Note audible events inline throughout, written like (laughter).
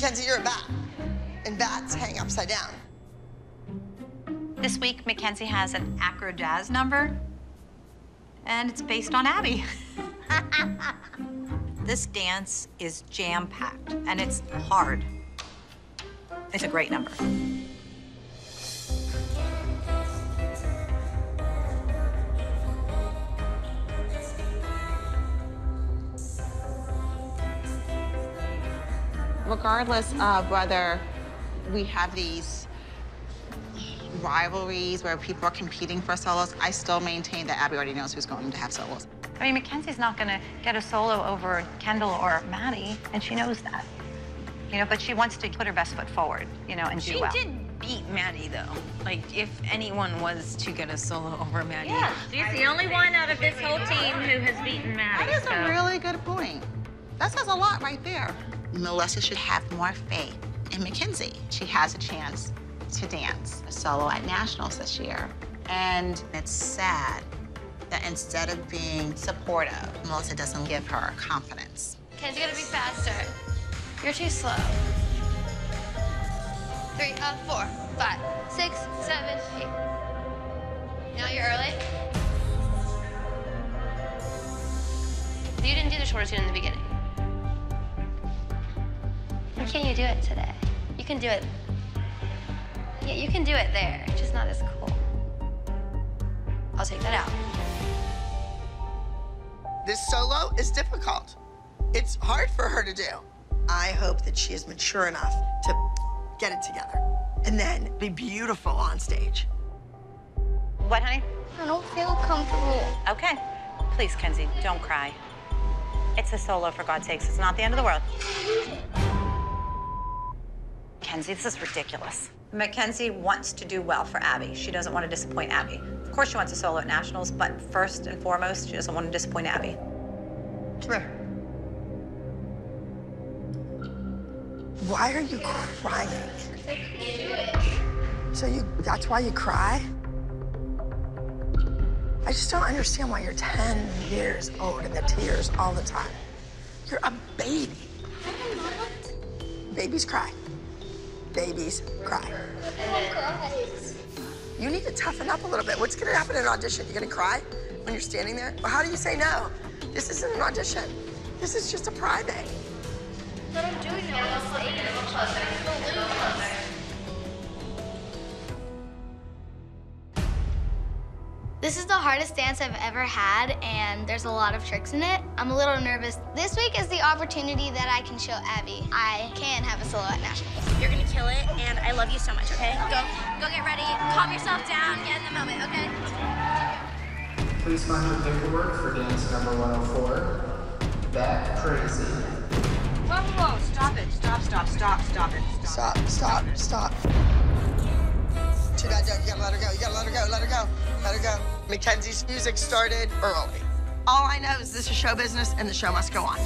Mackenzie, you're a bat, and bats hang upside down. This week, Mackenzie has an acro jazz number, and it's based on Abby. (laughs) this dance is jam-packed, and it's hard. It's a great number. Regardless of whether we have these rivalries where people are competing for solos, I still maintain that Abby already knows who's going to have solos. I mean, Mackenzie's not going to get a solo over Kendall or Maddie, and she knows that. You know, but she wants to put her best foot forward, you know, and she do well. did beat Maddie, though. Like, if anyone was to get a solo over Maddie. Yeah, she's the only one out of this whole team who has beaten Maddie. That is so. a really good point. That says a lot right there. Melissa should have more faith in Mackenzie. She has a chance to dance a solo at Nationals this year. And it's sad that instead of being supportive, Melissa doesn't give her confidence. Ken's gotta be faster. You're too slow. Three, uh, four, five, six, seven, eight. Now you're early. You didn't do the shorter tune in the beginning. Why can't you do it today? You can do it. Yeah, you can do it there, just not as cool. I'll take that out. This solo is difficult. It's hard for her to do. I hope that she is mature enough to get it together and then be beautiful on stage. What, honey? I don't feel comfortable. Okay. Please, Kenzie, don't cry. It's a solo, for God's sakes. It's not the end of the world. Kenzie, this is ridiculous. Mackenzie wants to do well for Abby. She doesn't want to disappoint Abby. Of course, she wants a solo at Nationals, but first and foremost, she doesn't want to disappoint Abby. Come here. Why are you crying? So you that's why you cry? I just don't understand why you're 10 years old and the tears all the time. You're a baby. Babies cry. Babies cry. You need to toughen up a little bit. What's gonna happen in an audition? You're gonna cry when you're standing there? Well, how do you say no? This isn't an audition. This is just a private. But I'm doing it This is the hardest dance I've ever had, and there's a lot of tricks in it. I'm a little nervous. This week is the opportunity that I can show Abby I can have a solo at Nationals. You're gonna kill it, and I love you so much, okay? Go, go get ready, calm yourself down, get in the moment, okay? Please mark your paperwork for dance number 104. Bat Crazy. Whoa, whoa, whoa, stop it, stop, stop, stop, stop it. Stop, stop, stop. You gotta let her go. You gotta let her go. Let her go. Let her go. Mackenzie's music started early. All I know is this is show business and the show must go on.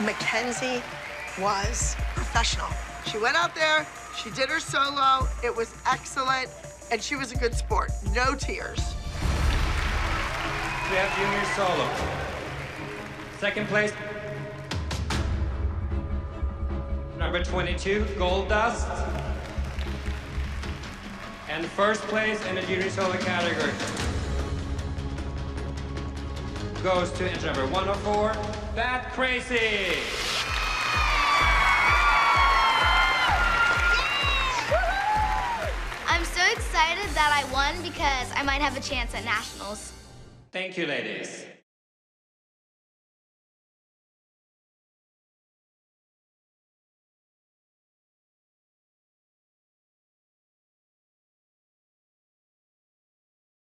Mackenzie was professional. She went out there, she did her solo, it was excellent, and she was a good sport. No tears. We have junior solo. Second place, number 22, Gold Dust. And first place in the junior solo category goes to entry number 104, Bat Crazy. I'm so excited that I won because I might have a chance at nationals. Thank you, ladies.